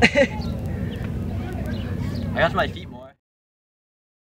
I got my feet